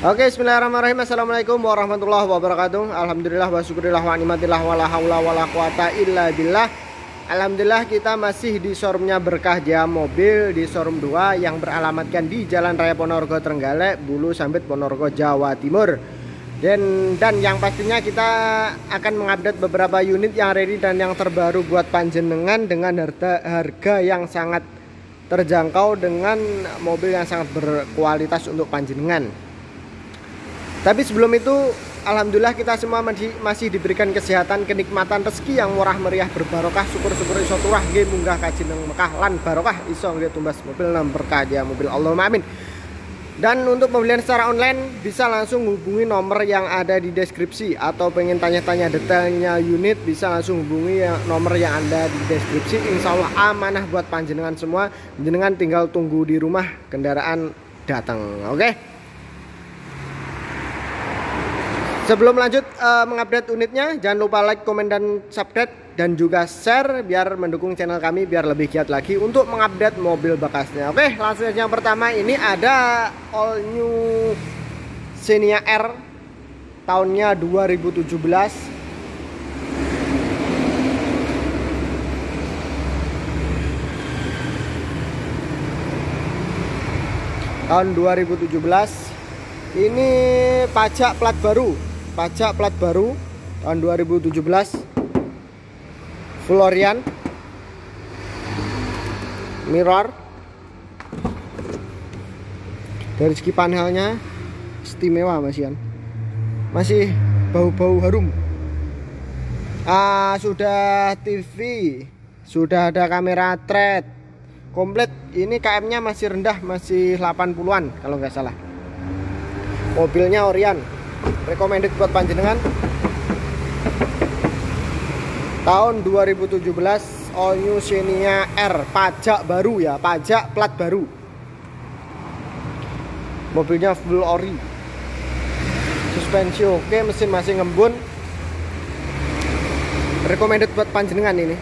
Oke, bismillahirrahmanirrahim. Assalamualaikum warahmatullahi wabarakatuh. Alhamdulillah wa syukurillah wa nimatillah wa la haula wa la quwata illa billah. Alhamdulillah kita masih di showroomnya Berkah Jam Mobil di showroom 2 yang beralamatkan di Jalan Raya Ponorogo Trenggalek, Bulu Sambit Ponorogo Jawa Timur. Dan dan yang pastinya kita akan mengupdate beberapa unit yang ready dan yang terbaru buat panjenengan dengan harga harga yang sangat terjangkau dengan mobil yang sangat berkualitas untuk panjenengan. Tapi sebelum itu Alhamdulillah kita semua masih, diberikan kesehatan, kenikmatan, rezeki yang murah meriah berbarokah, syukur-syukur iso turah nggih munggah kaji nang Mekah lan barokah iso nggih tumbas mobil nang berkah ya mobil Allah amin. Dan untuk pembelian secara online bisa langsung hubungi nomor yang ada di deskripsi atau pengen tanya-tanya detailnya unit bisa langsung hubungi nomor yang ada di deskripsi. Insya Allah amanah buat panjenengan semua. Panjenengan tinggal tunggu di rumah kendaraan datang. Oke. Okay? Sebelum lanjut uh, mengupdate unitnya, jangan lupa like, komen, dan subscribe dan juga share biar mendukung channel kami biar lebih giat lagi untuk mengupdate mobil bekasnya. Oke, langsung aja yang pertama ini ada all new Xenia R tahunnya 2017. Tahun 2017 ini pajak plat baru pajak plat baru tahun 2017 Florian. Mirror. Dari segi panelnya istimewa Mas Ian. Masih bau-bau harum. Ah, sudah TV sudah ada kamera thread. Komplit. Ini KM nya masih rendah masih 80an kalau nggak salah. Mobilnya Orion recommended buat panjenengan. Tahun 2017 all new Xenia R pajak baru ya pajak plat baru. Mobilnya full ori. Suspensi oke mesin masih ngembun. Recommended buat panjenengan ini.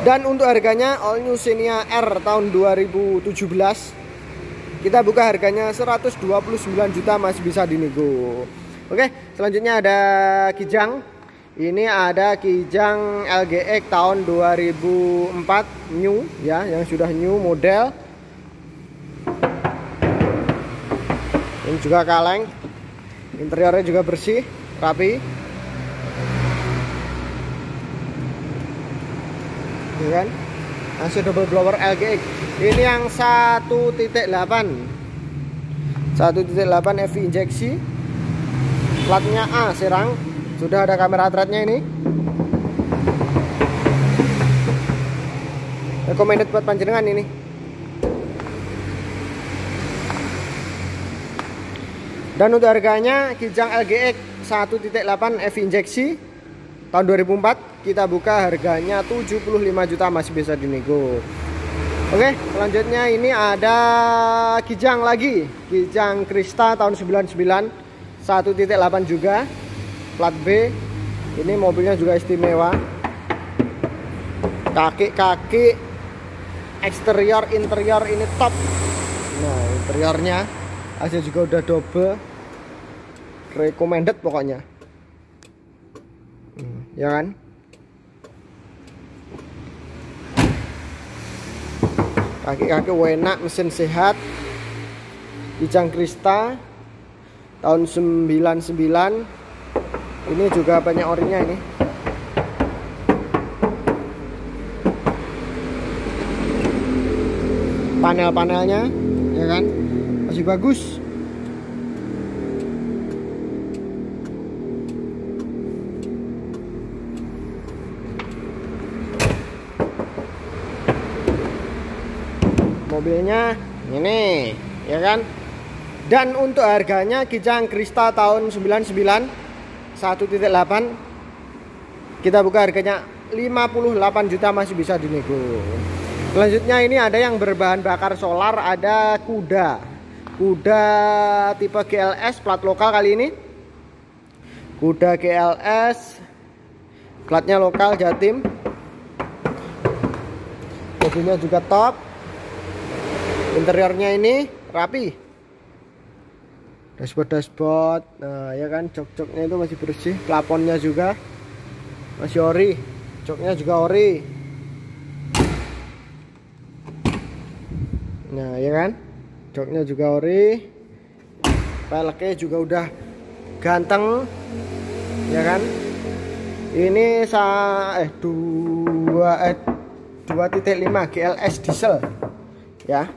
Dan untuk harganya all new Xenia R tahun 2017 kita buka harganya 129 juta masih bisa dinego oke selanjutnya ada kijang. Ini ada kijang LGX tahun 2004 new ya yang sudah new model. Ini juga kaleng. Interiornya juga bersih rapi. Ya kan masih double blower LGX ini yang 1.8 1.8 FV injeksi. Platnya A Serang. Sudah ada kamera threadnya ini. Recommended buat panjenengan ini. Dan untuk harganya Kijang LGX 1.8 FV injeksi tahun 2004 kita buka harganya 75 juta masih bisa dinego Oke, selanjutnya ini ada Kijang lagi. Kijang Krista tahun 99 1.8 juga. Plat B. Ini mobilnya juga istimewa. Kaki-kaki eksterior interior ini top. Nah, interiornya aja juga udah double. Recommended pokoknya. Hmm, ya kan? Kaki-kaki enak mesin sehat. Kijang Krista tahun 99 ini juga banyak orinya ini. Panel-panelnya ya kan? Masih bagus mobilnya ini ya kan? Dan untuk harganya Kijang Krista tahun 99 1.8 kita buka harganya 58 juta masih bisa dinego. Selanjutnya ini ada yang berbahan bakar solar ada kuda. Kuda tipe GLS plat lokal kali ini. Kuda GLS platnya lokal Jatim. Mobilnya juga top interiornya ini rapi. Dashboard dashboard nah ya kan jok-joknya itu masih bersih. Plafonnya juga masih ori. Joknya juga ori. Nah ya kan joknya juga ori. Peleknya juga udah ganteng ya kan. Ini sa eh dua eh 2.5 GLS diesel ya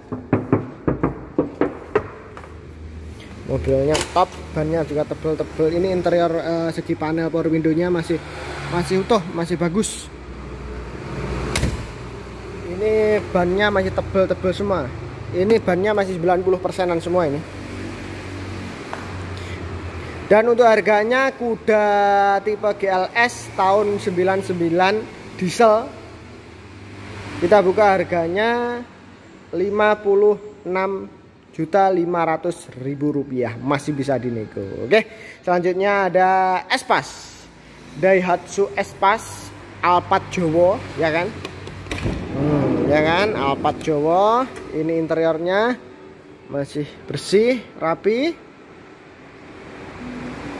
mobilnya top bannya juga tebel-tebel. Ini interior uh, segi panel power windownya masih masih utuh masih bagus. Ini bannya masih tebel-tebel semua. Ini bannya masih 90 persenan semua ini. Dan untuk harganya kuda tipe GLS tahun 99 diesel. Kita buka harganya 56 juta 500 ribu rupiah. Masih bisa dinego oke? Selanjutnya ada Espas. Daihatsu Espas Alphard Jowo ya kan? Hmm, ya kan? Alphard Jowo. Ini interiornya masih bersih rapi.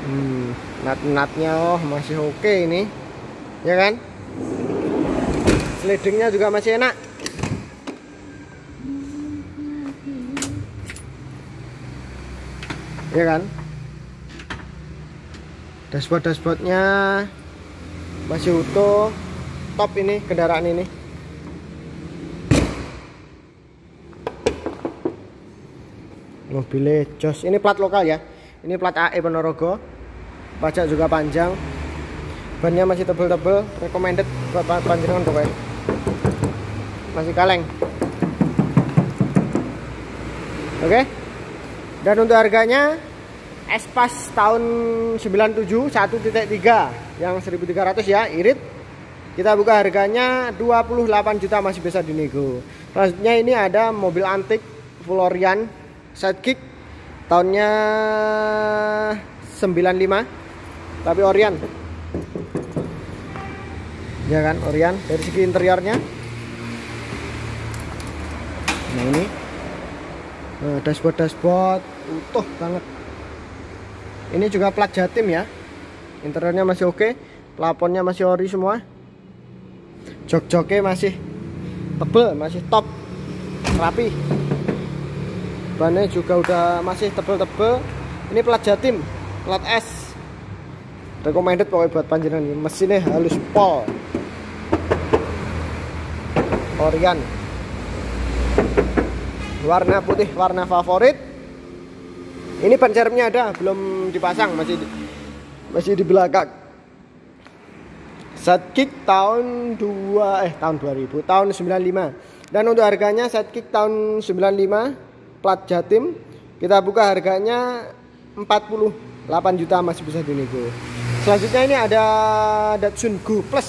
Hmm, nat-natnya oh masih oke ini ya kan? Slidingnya juga masih enak ya kan? Dashboard dashboardnya masih utuh. Top ini kendaraan ini. Mobilnya jos. Ini plat lokal ya. Ini plat AE Ponorogo. Pajak juga panjang. Bannya masih tebel-tebel. Recommended buat panjangan pokoknya masih kaleng. Oke? okay? Dan untuk harganya Espas tahun 97 1.3 yang 1300 ya irit. Kita buka harganya 28 juta masih bisa dinego selanjutnya ini ada mobil antik Florian sidekick tahunnya 95 tapi Orion ya kan Orion dari segi interiornya. Nah ini. Nah, dashboard dashboard utuh banget. Ini juga plat jatim ya. Interiornya masih oke plafonnya masih ori semua. Jok-joknya masih tebel masih top rapi. Bannya juga udah masih tebel-tebel. Ini plat jatim plat S. Recommended pokoknya buat panjenengan ini. Mesinnya halus pol. Orion warna putih warna favorit ini ban serepnya ada belum dipasang masih di, masih di belakang. Kick tahun 2 eh tahun 2000 tahun 95 dan untuk harganya kick tahun 95 plat Jatim. Kita buka harganya 48 juta masih bisa dinego selanjutnya ini ada Datsun Go Plus.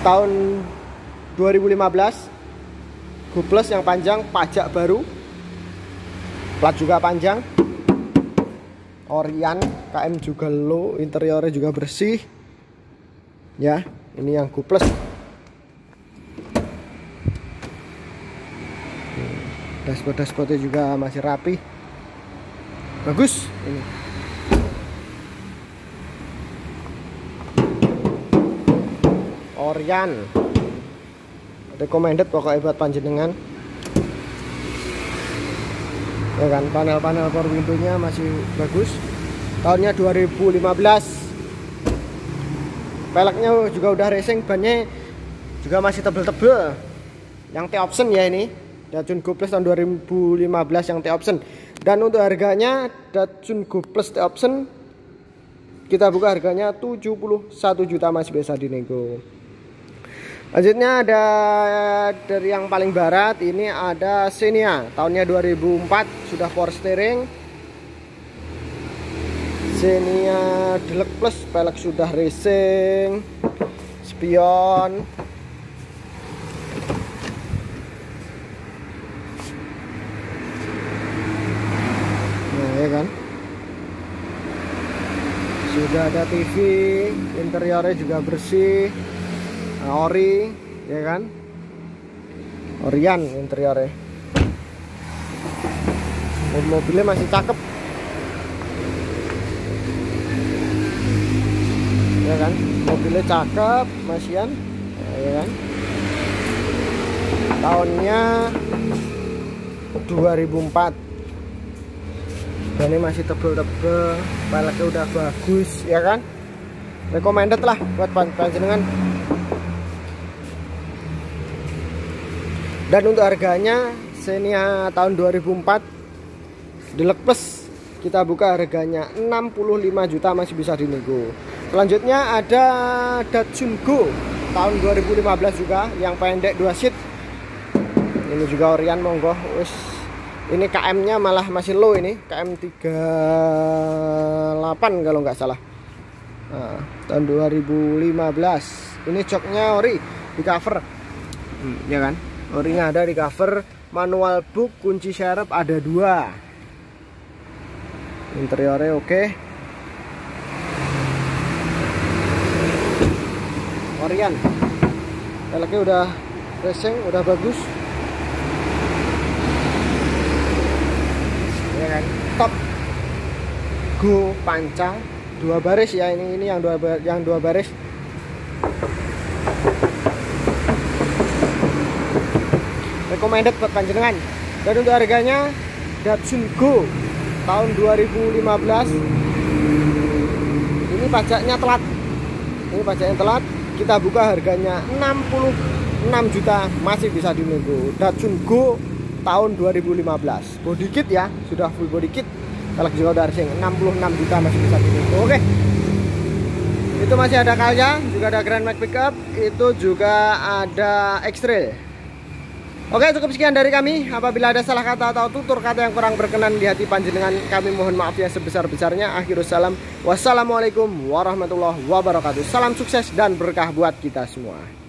Tahun 2015 Go Plus yang panjang pajak baru plat juga panjang. Orion KM juga low interiornya juga bersih. Ya ini yang Go Plus dashboard dashboardnya juga masih rapi. Bagus ini. Orion recommended pokoknya buat panjenengan ya kan panel-panel power windownya masih bagus. Tahunnya 2015 peleknya juga udah racing bannya juga masih tebel-tebel. Yang T-option ya ini Datsun Go Plus tahun 2015 yang T-option. Dan untuk harganya Datsun Go Plus T-option kita buka harganya 71 juta masih bisa dinego Selanjutnya ada dari yang paling barat ini ada Xenia tahunnya 2004 sudah power steering. Xenia Deluxe Plus pelek sudah racing. Spion. Nah, ya kan. Sudah ada TV, interiornya juga bersih nah, ori ya kan? Orian interiornya. Mobilnya masih cakep. Ya kan? Mobilnya cakep masian ya kan? Tahunnya 2004 ini masih tebel-tebel peleknya udah bagus ya kan? Recommended lah buat panjenengan dan untuk harganya Xenia tahun 2004 Deluxe Plus kita buka harganya 65 juta masih bisa dinego selanjutnya ada Datsun Go tahun 2015 juga yang pendek dua seat. Ini juga Orion monggo. Wis. Ini KM nya malah masih low ini KM 38 kalau nggak salah. Nah, tahun 2015 ini joknya ori di cover. Hmm, ya kan orinya ada di cover manual book kunci serep ada dua. Interiornya oke. Okay. Orion peleknya udah racing udah bagus. Kan? Top. Go panca. Dua baris ya ini ini yang dua yang dua baris recommended buat panjenengan. Dan untuk harganya Datsun Go tahun 2015 ini pajaknya telat. Ini pajaknya telat. Kita buka harganya 66 juta. Masih bisa dinego Datsun Go tahun 2015 body kit ya. Sudah full body kit. Kalau juga udah racing 66 juta masih bisa ini oke. Itu masih ada kalnya juga ada Grand Max Pickup itu juga ada X-Trail Oke cukup sekian dari kami. Apabila ada salah kata atau tutur kata yang kurang berkenan di hati panjenengan Kami mohon maaf ya sebesar-besarnya. Akhirussalam Wassalamualaikum warahmatullahi wabarakatuh. Salam sukses dan berkah buat kita semua